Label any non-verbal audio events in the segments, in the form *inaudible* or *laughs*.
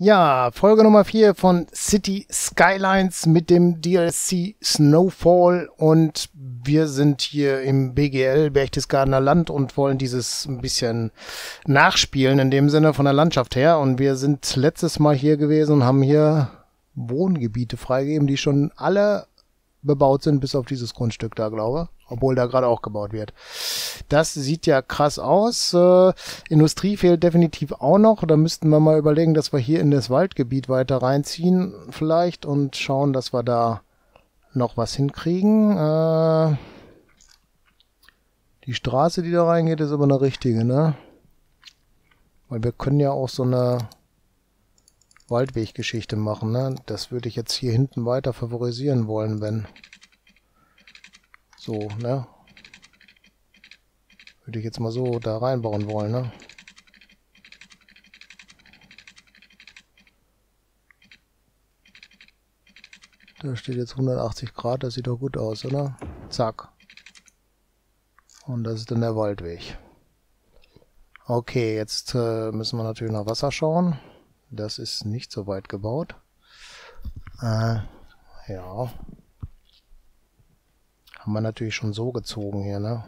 Ja, Folge Nummer 4 von City Skylines mit dem DLC Snowfall. Und wir sind hier im BGL, Berchtesgadener Land und wollen dieses ein bisschen nachspielen in dem Sinne von der Landschaft her. Und wir sind letztes Mal hier gewesen und haben hier Wohngebiete freigegeben, die schon alle bebaut sind, bis auf dieses Grundstück da, glaube obwohl da gerade auch gebaut wird. Das sieht ja krass aus. Äh, Industrie fehlt definitiv auch noch. Da müssten wir mal überlegen, dass wir hier in das Waldgebiet weiter reinziehen vielleicht und schauen, dass wir da noch was hinkriegen. Äh, die Straße, die da reingeht, ist aber eine richtige, ne? Weil wir können ja auch so eine Waldweggeschichte machen, ne? Das würde ich jetzt hier hinten weiter favorisieren wollen, wenn... So, ne? Würde ich jetzt mal so da reinbauen wollen, ne? Da steht jetzt 180 Grad, das sieht doch gut aus, oder? Zack. Und das ist dann der Waldweg. Okay, jetzt äh, müssen wir natürlich nach Wasser schauen. Das ist nicht so weit gebaut. Äh, ja. Haben wir natürlich schon so gezogen hier, ne?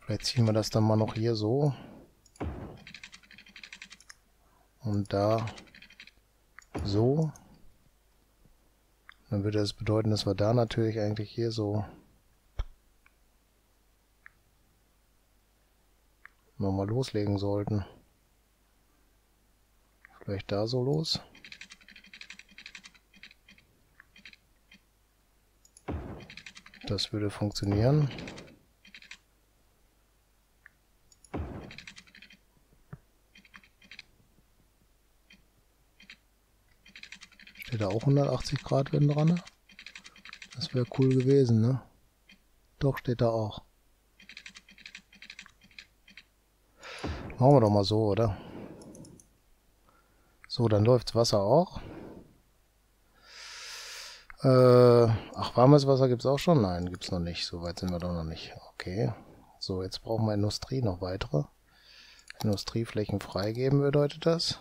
Vielleicht ziehen wir das dann mal noch hier so. Und da so. Dann würde das bedeuten, dass wir da natürlich eigentlich hier so nochmal loslegen sollten. Vielleicht da so los. Das würde funktionieren. Steht da auch 180 Grad Wände dran? Das wäre cool gewesen, ne? Doch, steht da auch. Machen wir doch mal so, oder? So, dann läuft Wasser auch. Äh, ach, warmes Wasser gibt's auch schon? Nein, gibt's noch nicht. So weit sind wir doch noch nicht. Okay. So, jetzt brauchen wir Industrie noch weitere. Industrieflächen freigeben bedeutet das.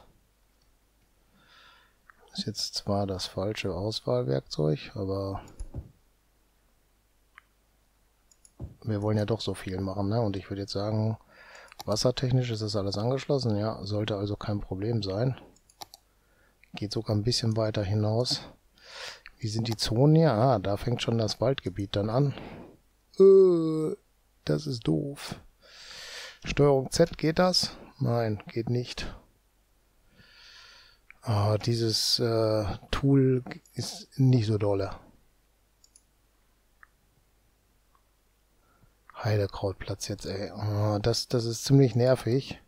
Ist jetzt zwar das falsche Auswahlwerkzeug, aber wir wollen ja doch so viel machen, ne? Und ich würde jetzt sagen, wassertechnisch ist das alles angeschlossen. Ja, sollte also kein Problem sein. Geht sogar ein bisschen weiter hinaus. Wie sind die Zonen hier? Ah, da fängt schon das Waldgebiet dann an. Äh, das ist doof. Steuerung Z, geht das? Nein, geht nicht. Ah, dieses äh, Tool ist nicht so dolle. Heidekrautplatz jetzt, ey. Oh, das, das ist ziemlich nervig.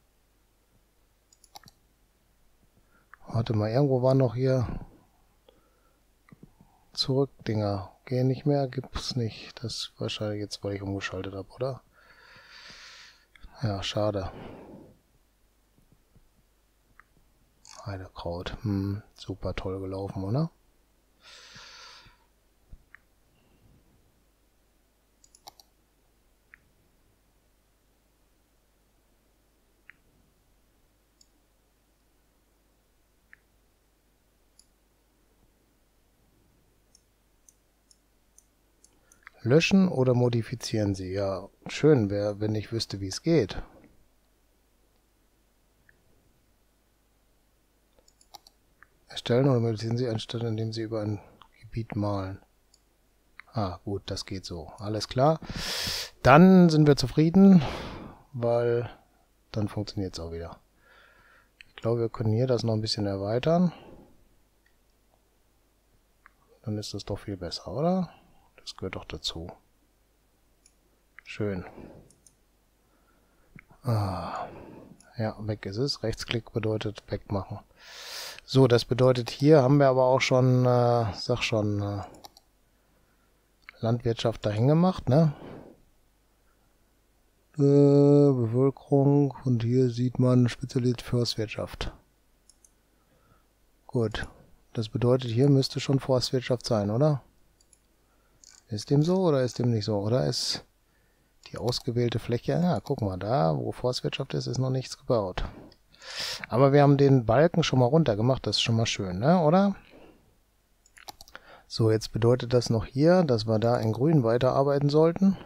Warte mal, irgendwo war noch hier zurück Dinger. Gehen nicht mehr, gibt's nicht. Das wahrscheinlich jetzt, weil ich umgeschaltet habe, oder? Ja, schade. Heidekraut. Hm, super toll gelaufen, oder? Löschen oder modifizieren Sie? Ja, schön wäre, wenn ich wüsste, wie es geht. Erstellen oder modifizieren Sie anstatt indem Sie über ein Gebiet malen. Ah, gut, das geht so. Alles klar. Dann sind wir zufrieden, weil dann funktioniert es auch wieder. Ich glaube, wir können hier das noch ein bisschen erweitern. Dann ist das doch viel besser, oder? Das gehört doch dazu. Schön. Ah. Ja, weg ist es. Rechtsklick bedeutet wegmachen. So, das bedeutet, hier haben wir aber auch schon, äh, sag schon, äh, Landwirtschaft dahin gemacht, ne? Äh, Bevölkerung und hier sieht man spezialisiert Forstwirtschaft. Gut. Das bedeutet, hier müsste schon Forstwirtschaft sein, oder? Ist dem so oder ist dem nicht so? Oder ist die ausgewählte Fläche... Ja, guck mal, da, wo Forstwirtschaft ist, ist noch nichts gebaut. Aber wir haben den Balken schon mal runtergemacht, das ist schon mal schön, ne? oder? So, jetzt bedeutet das noch hier, dass wir da in grün weiterarbeiten sollten.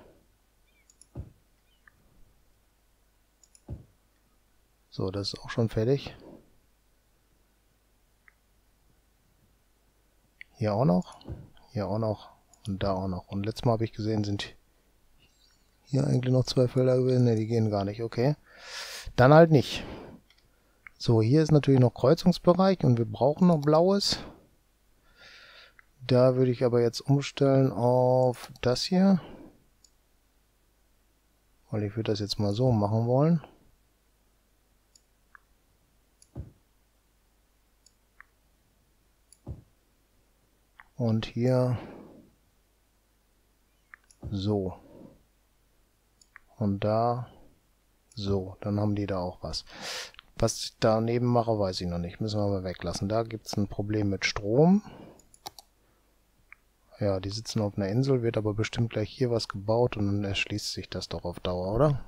So, das ist auch schon fertig. Hier auch noch. Hier auch noch. Und da auch noch. Und letztes Mal habe ich gesehen, sind hier eigentlich noch zwei Felder gewesen. Ne, die gehen gar nicht. Okay. Dann halt nicht. So, hier ist natürlich noch Kreuzungsbereich und wir brauchen noch blaues. Da würde ich aber jetzt umstellen auf das hier. Weil ich würde das jetzt mal so machen wollen. Und hier so. Und da so. Dann haben die da auch was. Was ich daneben mache, weiß ich noch nicht. Müssen wir mal weglassen. Da gibt es ein Problem mit Strom. Ja, die sitzen auf einer Insel, wird aber bestimmt gleich hier was gebaut und dann erschließt sich das doch auf Dauer, oder?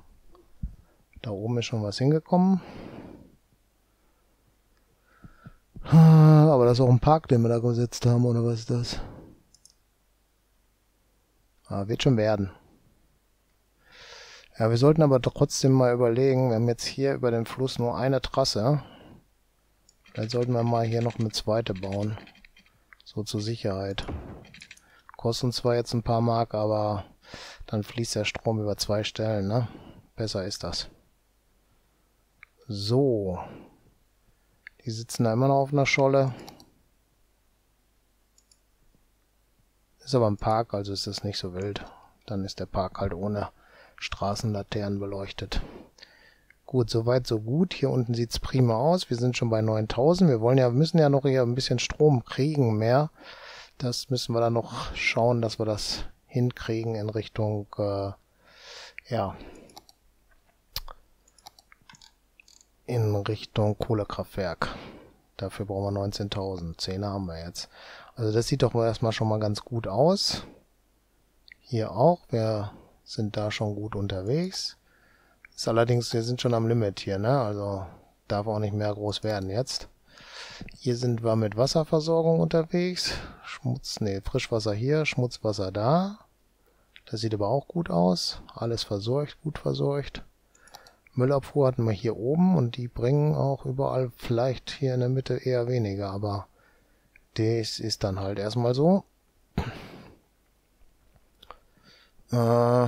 Da oben ist schon was hingekommen. Aber das ist auch ein Park, den wir da gesetzt haben, oder was ist das? Ah, wird schon werden. Ja, wir sollten aber trotzdem mal überlegen, wir haben jetzt hier über den Fluss nur eine Trasse. Vielleicht sollten wir mal hier noch eine zweite bauen. So zur Sicherheit. Kosten zwar jetzt ein paar Mark, aber dann fließt der Strom über zwei Stellen, ne? Besser ist das. So. Die sitzen da immer noch auf einer Scholle. Ist aber ein Park, also ist das nicht so wild. Dann ist der Park halt ohne Straßenlaternen beleuchtet. Gut, soweit so gut. Hier unten sieht's prima aus. Wir sind schon bei 9000. Wir wollen ja, müssen ja noch hier ein bisschen Strom kriegen, mehr. Das müssen wir dann noch schauen, dass wir das hinkriegen in Richtung, äh, ja, in Richtung Kohlekraftwerk. Dafür brauchen wir 19.000. 10 haben wir jetzt. Also das sieht doch erstmal schon mal ganz gut aus. Hier auch. Wir sind da schon gut unterwegs. Ist allerdings, wir sind schon am Limit hier, ne? Also darf auch nicht mehr groß werden jetzt. Hier sind wir mit Wasserversorgung unterwegs. Schmutz, ne, Frischwasser hier, Schmutzwasser da. Das sieht aber auch gut aus. Alles versorgt, gut versorgt. Müllabfuhr hatten wir hier oben und die bringen auch überall vielleicht hier in der Mitte eher weniger, aber das ist dann halt erstmal so. Äh,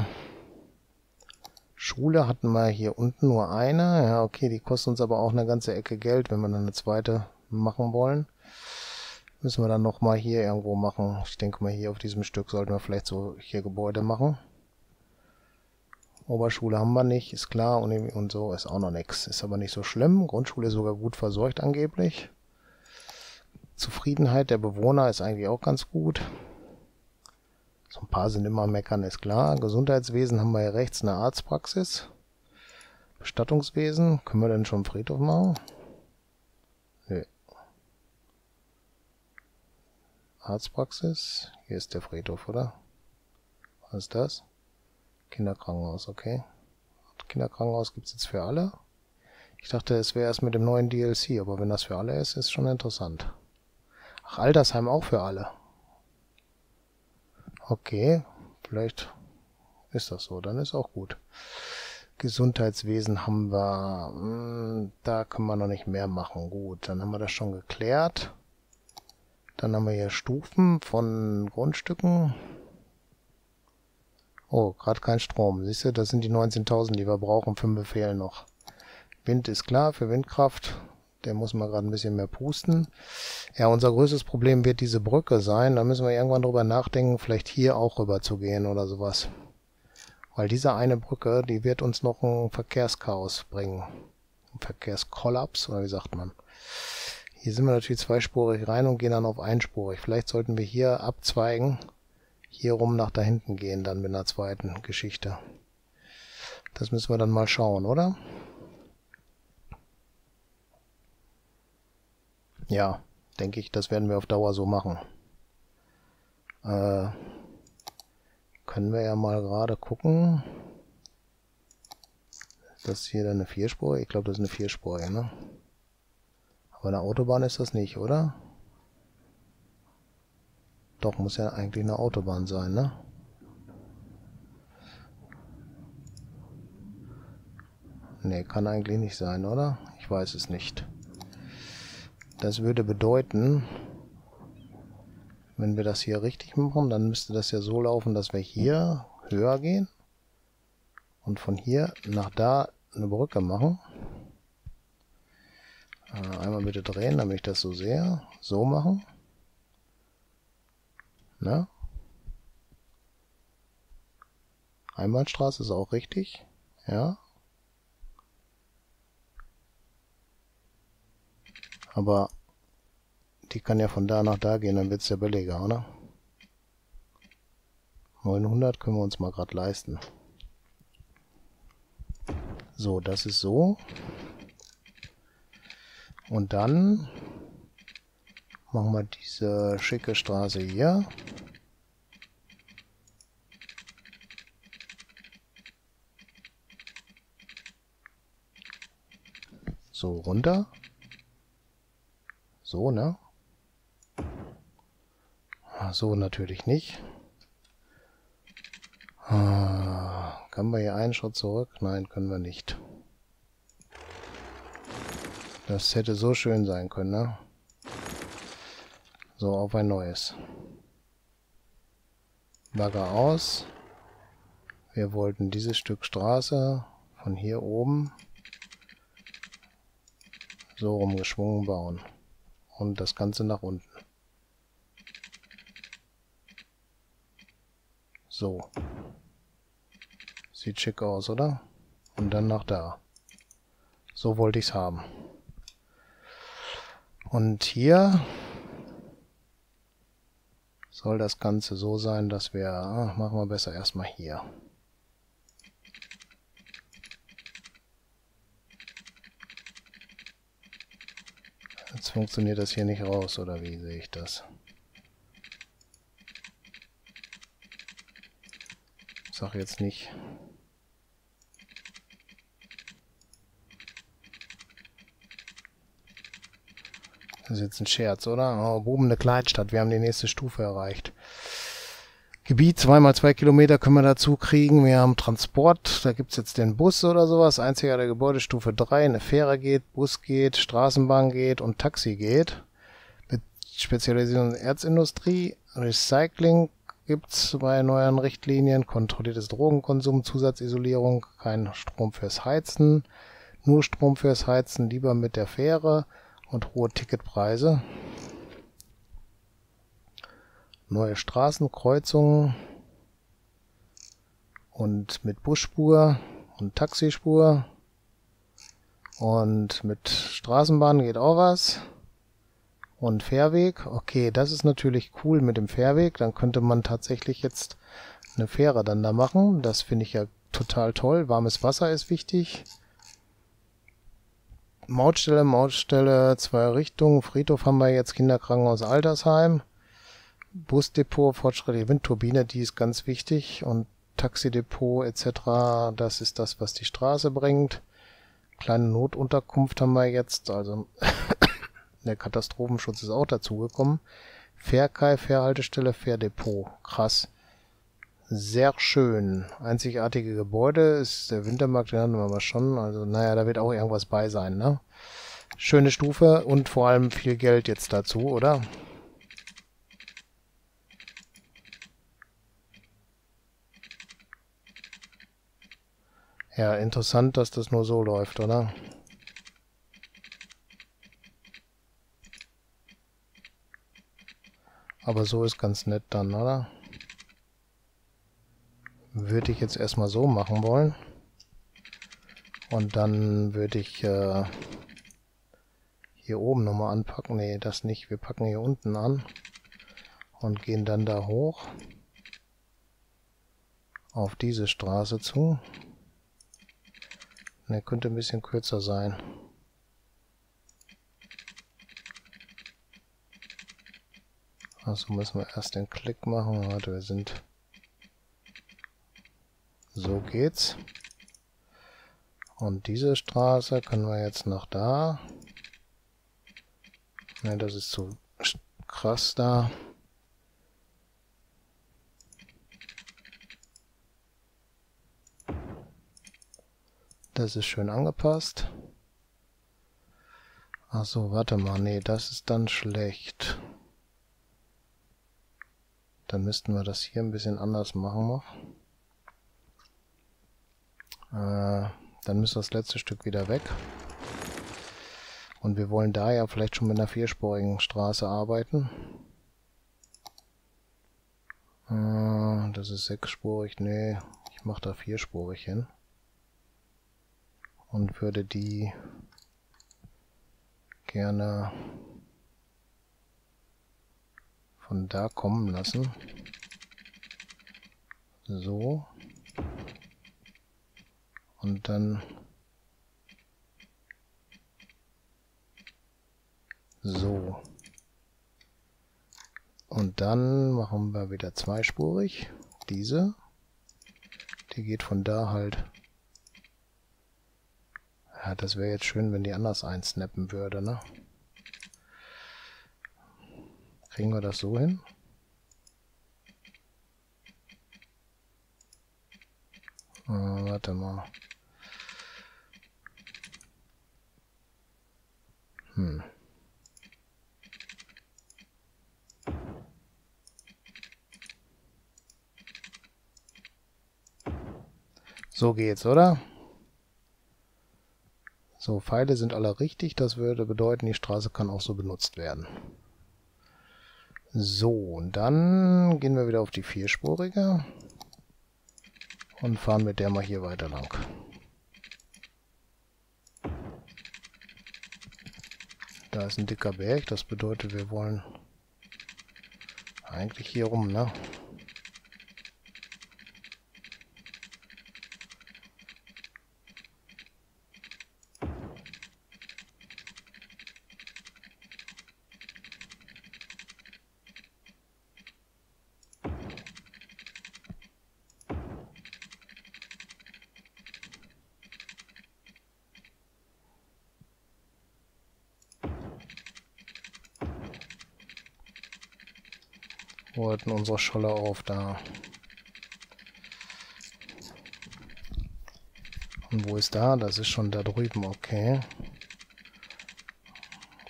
Schule hatten wir hier unten nur eine. Ja, okay, die kostet uns aber auch eine ganze Ecke Geld, wenn wir dann eine zweite machen wollen. Müssen wir dann nochmal hier irgendwo machen. Ich denke mal, hier auf diesem Stück sollten wir vielleicht so hier Gebäude machen. Oberschule haben wir nicht, ist klar. Und, und so ist auch noch nichts. Ist aber nicht so schlimm. Grundschule ist sogar gut versorgt angeblich. Zufriedenheit der Bewohner ist eigentlich auch ganz gut. So ein paar sind immer meckern, ist klar. Gesundheitswesen haben wir hier rechts eine Arztpraxis. Bestattungswesen. Können wir denn schon Friedhof machen? Nö. Arztpraxis. Hier ist der Friedhof, oder? Was ist das? Kinderkrankenhaus, okay. Kinderkrankenhaus gibt's jetzt für alle. Ich dachte, es wäre erst mit dem neuen DLC, aber wenn das für alle ist, ist schon interessant. Ach, Altersheim auch für alle. Okay, vielleicht ist das so, dann ist auch gut. Gesundheitswesen haben wir, hm, da können wir noch nicht mehr machen. Gut, dann haben wir das schon geklärt. Dann haben wir hier Stufen von Grundstücken. Oh, gerade kein Strom. Siehst du, das sind die 19.000, die wir brauchen. Fünf Befehlen noch. Wind ist klar für Windkraft. Der muss mal gerade ein bisschen mehr pusten. Ja, unser größtes Problem wird diese Brücke sein. Da müssen wir irgendwann drüber nachdenken, vielleicht hier auch rüber zu gehen oder sowas. Weil diese eine Brücke, die wird uns noch ein Verkehrschaos bringen. Ein Verkehrskollaps, oder wie sagt man? Hier sind wir natürlich zweispurig rein und gehen dann auf einspurig. Vielleicht sollten wir hier abzweigen hier rum nach da hinten gehen, dann mit einer zweiten Geschichte. Das müssen wir dann mal schauen, oder? Ja, denke ich, das werden wir auf Dauer so machen. Äh, können wir ja mal gerade gucken. Das ist hier dann eine Vierspur? Ich glaube, das ist eine Vierspur, ne? Aber eine Autobahn ist das nicht, oder? Doch, muss ja eigentlich eine Autobahn sein, ne? Ne, kann eigentlich nicht sein, oder? Ich weiß es nicht. Das würde bedeuten, wenn wir das hier richtig machen, dann müsste das ja so laufen, dass wir hier höher gehen und von hier nach da eine Brücke machen. Äh, einmal bitte drehen, damit ich das so sehe. So machen. Ne? Einbahnstraße ist auch richtig. Ja. Aber die kann ja von da nach da gehen, dann wird es ja billiger, oder? 900 können wir uns mal gerade leisten. So, das ist so. Und dann machen wir diese schicke Straße hier. So, runter. So, ne? Ah, so natürlich nicht. Ah, können wir hier einen Schritt zurück? Nein, können wir nicht. Das hätte so schön sein können, ne? So, auf ein neues. Bagger aus. Wir wollten dieses Stück Straße von hier oben so rumgeschwungen bauen. Und das Ganze nach unten. So. Sieht schick aus, oder? Und dann nach da. So wollte ich es haben. Und hier soll das Ganze so sein, dass wir... Ah, machen wir besser erstmal hier. Jetzt funktioniert das hier nicht raus, oder wie sehe ich das? Sag jetzt nicht... Das ist jetzt ein Scherz, oder? Oh, Buben eine Kleinstadt. Wir haben die nächste Stufe erreicht. Gebiet, zweimal zwei Kilometer können wir dazu kriegen. Wir haben Transport, da gibt's jetzt den Bus oder sowas. Einziger der Gebäudestufe 3, eine Fähre geht, Bus geht, Straßenbahn geht und Taxi geht. Mit Spezialisierung Erzindustrie, Recycling gibt's bei neuen Richtlinien, kontrolliertes Drogenkonsum, Zusatzisolierung, kein Strom fürs Heizen, nur Strom fürs Heizen, lieber mit der Fähre und hohe Ticketpreise. Neue Straßenkreuzungen und mit Busspur und Taxispur und mit Straßenbahn geht auch was. Und Fährweg, okay, das ist natürlich cool mit dem Fährweg. Dann könnte man tatsächlich jetzt eine Fähre dann da machen. Das finde ich ja total toll. Warmes Wasser ist wichtig. Mautstelle, Mautstelle, zwei Richtungen. Friedhof haben wir jetzt, Kinderkrankenhaus, Altersheim. Busdepot, fortschrittliche Windturbine, die ist ganz wichtig. Und Taxidepot etc., das ist das, was die Straße bringt. Kleine Notunterkunft haben wir jetzt, also *coughs* der Katastrophenschutz ist auch dazugekommen. Fährkai, Fährhaltestelle, Fährdepot. Krass. Sehr schön. Einzigartige Gebäude ist der Wintermarkt, den hatten wir aber schon. Also, naja, da wird auch irgendwas bei sein, ne? Schöne Stufe und vor allem viel Geld jetzt dazu, oder? Ja, interessant, dass das nur so läuft, oder? Aber so ist ganz nett dann, oder? würde ich jetzt erstmal so machen wollen. Und dann würde ich äh, hier oben nochmal anpacken. Nee, das nicht. Wir packen hier unten an und gehen dann da hoch auf diese Straße zu. Ne, könnte ein bisschen kürzer sein. Also müssen wir erst den Klick machen. Warte, wir sind so geht's. Und diese Straße können wir jetzt nach da. Ne, das ist zu krass da. Das ist schön angepasst. Achso, warte mal. Nee, das ist dann schlecht. Dann müssten wir das hier ein bisschen anders machen noch. Äh, dann müsste das letzte Stück wieder weg. Und wir wollen da ja vielleicht schon mit einer vierspurigen Straße arbeiten. Äh, das ist sechsspurig. Nee, ich mache da vierspurig hin. Und würde die gerne von da kommen lassen. So. Und dann so. Und dann machen wir wieder zweispurig. Diese. Die geht von da halt das wäre jetzt schön, wenn die anders einsnappen würde, ne? Kriegen wir das so hin? Ah, warte mal. Hm. So geht's, oder? So, Pfeile sind alle richtig. Das würde bedeuten, die Straße kann auch so benutzt werden. So, und dann gehen wir wieder auf die vierspurige und fahren mit der mal hier weiter lang. Da ist ein dicker Berg, das bedeutet, wir wollen eigentlich hier rum, ne? Wollten unsere Scholle auf da. Und wo ist da? Das ist schon da drüben, okay.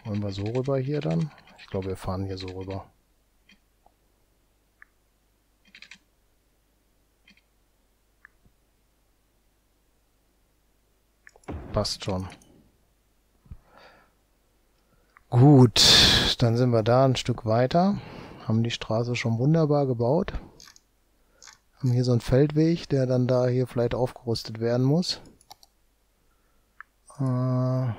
Wollen wir so rüber hier dann? Ich glaube, wir fahren hier so rüber. Passt schon. Gut, dann sind wir da ein Stück weiter haben die Straße schon wunderbar gebaut. Haben hier so einen Feldweg, der dann da hier vielleicht aufgerüstet werden muss. Äh,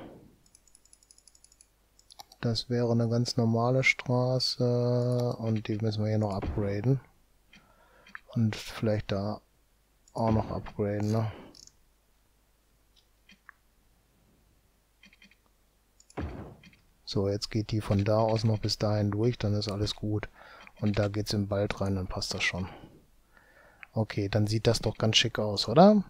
das wäre eine ganz normale Straße und die müssen wir hier noch upgraden. Und vielleicht da auch noch upgraden, ne? So, jetzt geht die von da aus noch bis dahin durch, dann ist alles gut. Und da geht's im Wald rein, dann passt das schon. Okay, dann sieht das doch ganz schick aus, oder?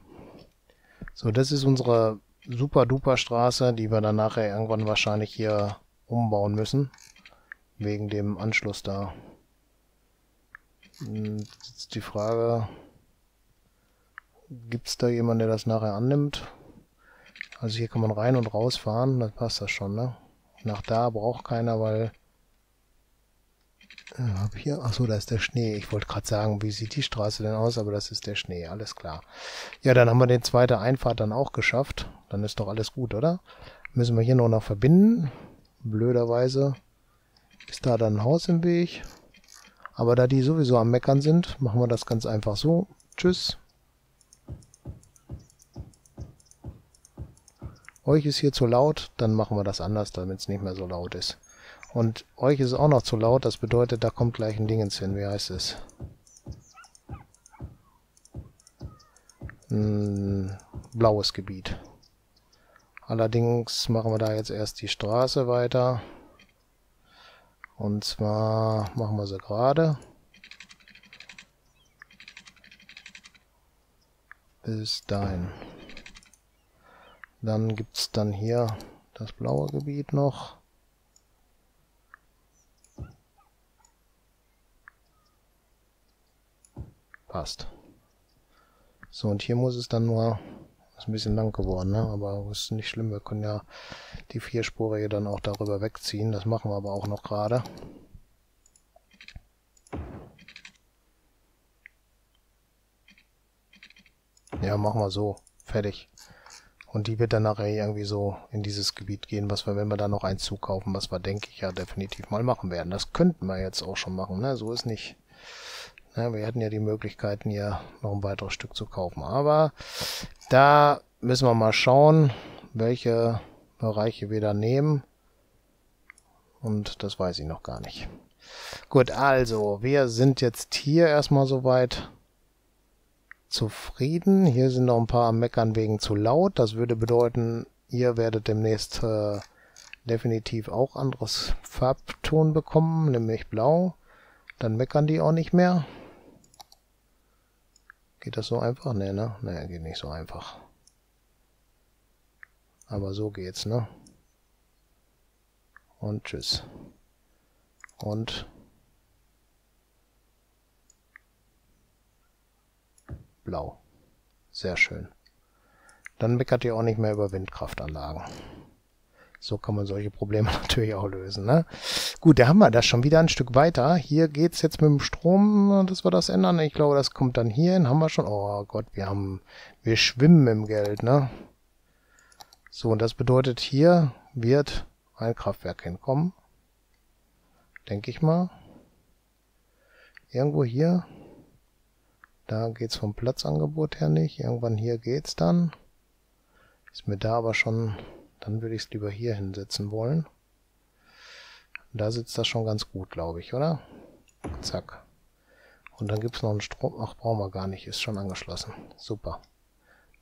So, das ist unsere super duper Straße, die wir dann nachher irgendwann wahrscheinlich hier umbauen müssen. Wegen dem Anschluss da. Hm, jetzt die Frage, gibt es da jemanden, der das nachher annimmt? Also hier kann man rein und raus fahren, dann passt das schon, ne? Nach da braucht keiner, weil... Äh, hab hier, achso, da ist der Schnee. Ich wollte gerade sagen, wie sieht die Straße denn aus, aber das ist der Schnee, alles klar. Ja, dann haben wir den zweite Einfahrt dann auch geschafft. Dann ist doch alles gut, oder? Müssen wir hier nur noch verbinden. Blöderweise ist da dann ein Haus im Weg. Aber da die sowieso am Meckern sind, machen wir das ganz einfach so. Tschüss. euch ist hier zu laut, dann machen wir das anders, damit es nicht mehr so laut ist. Und euch ist auch noch zu laut, das bedeutet, da kommt gleich ein Dingens hin. Wie heißt es? Ein blaues Gebiet. Allerdings machen wir da jetzt erst die Straße weiter. Und zwar machen wir sie gerade. Bis dahin. Dann gibt es dann hier das blaue Gebiet noch. Passt. So, und hier muss es dann nur... Ist ein bisschen lang geworden, ne? aber ist nicht schlimm. Wir können ja die vierspurige dann auch darüber wegziehen. Das machen wir aber auch noch gerade. Ja, machen wir so. Fertig. Und die wird dann nachher irgendwie so in dieses Gebiet gehen, was wir, wenn wir da noch eins zukaufen, was wir, denke ich, ja definitiv mal machen werden. Das könnten wir jetzt auch schon machen, ne? So ist nicht. Ne? Wir hätten ja die Möglichkeiten, hier noch ein weiteres Stück zu kaufen. Aber da müssen wir mal schauen, welche Bereiche wir da nehmen. Und das weiß ich noch gar nicht. Gut, also, wir sind jetzt hier erstmal soweit zufrieden. Hier sind noch ein paar am Meckern wegen zu laut. Das würde bedeuten, ihr werdet demnächst äh, definitiv auch anderes Farbton bekommen, nämlich blau. Dann meckern die auch nicht mehr. Geht das so einfach? Nee, ne? Nee, geht nicht so einfach. Aber so geht's, ne? Und tschüss. Und blau. Sehr schön. Dann meckert ihr auch nicht mehr über Windkraftanlagen. So kann man solche Probleme *laughs* natürlich auch lösen. Ne? Gut, da haben wir das schon wieder ein Stück weiter. Hier geht's jetzt mit dem Strom, dass wir das ändern. Ich glaube, das kommt dann hier hin. Haben wir schon. Oh Gott, wir haben, wir schwimmen im Geld, ne? So, und das bedeutet, hier wird ein Kraftwerk hinkommen. Denke ich mal. Irgendwo hier da geht's vom Platzangebot her nicht. Irgendwann hier geht's dann. Ist mir da aber schon... Dann würde ich es lieber hier hinsetzen wollen. Da sitzt das schon ganz gut, glaube ich, oder? Zack. Und dann gibt's noch einen Strom... Ach, brauchen wir gar nicht. Ist schon angeschlossen. Super.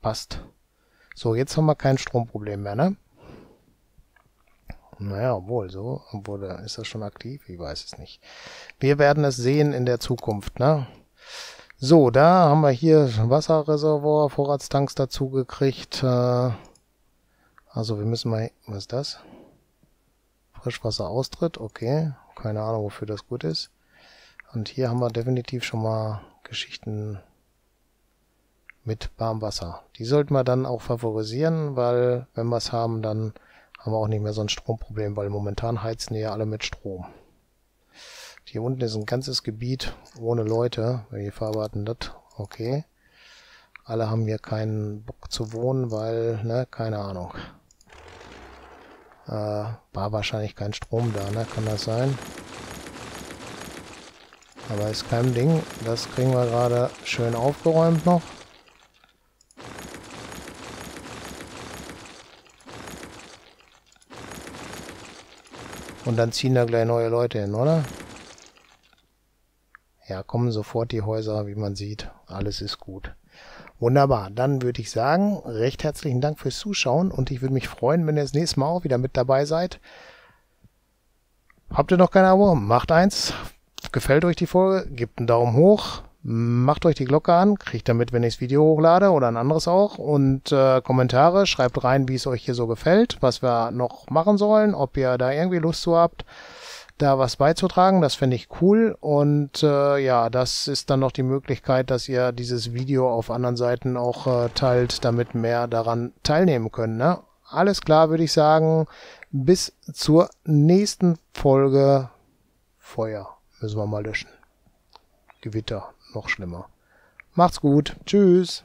Passt. So, jetzt haben wir kein Stromproblem mehr, ne? Naja, obwohl, so, obwohl, ist das schon aktiv? Ich weiß es nicht. Wir werden es sehen in der Zukunft, ne? So, da haben wir hier Wasserreservoir, Vorratstanks dazu gekriegt. Äh, also wir müssen mal... Was ist das? Frischwasseraustritt, okay. Keine Ahnung, wofür das gut ist. Und hier haben wir definitiv schon mal Geschichten mit Warmwasser. Die sollten wir dann auch favorisieren, weil wenn wir es haben, dann haben wir auch nicht mehr so ein Stromproblem, weil momentan heizen die ja alle mit Strom. Hier unten ist ein ganzes Gebiet ohne Leute. Welche Farbe hatten das? Okay. Alle haben hier keinen Bock zu wohnen, weil, ne, keine Ahnung. Äh, war wahrscheinlich kein Strom da, ne? Kann das sein? Aber ist kein Ding. Das kriegen wir gerade schön aufgeräumt noch. Und dann ziehen da gleich neue Leute hin, oder? Ja, kommen sofort die Häuser, wie man sieht. Alles ist gut. Wunderbar. Dann würde ich sagen, recht herzlichen Dank fürs Zuschauen und ich würde mich freuen, wenn ihr das nächste Mal auch wieder mit dabei seid. Habt ihr noch kein Abo? Macht eins. Gefällt euch die Folge? Gebt einen Daumen hoch. Macht euch die Glocke an, kriegt damit, wenn ich das Video hochlade oder ein anderes auch. Und äh, Kommentare, schreibt rein, wie es euch hier so gefällt, was wir noch machen sollen, ob ihr da irgendwie Lust zu habt da was beizutragen. Das finde ich cool. Und äh, ja, das ist dann noch die Möglichkeit, dass ihr dieses Video auf anderen Seiten auch äh, teilt, damit mehr daran teilnehmen können. Ne? Alles klar, würde ich sagen. Bis zur nächsten Folge. Feuer müssen wir mal löschen. Gewitter, noch schlimmer. Macht's gut. Tschüss.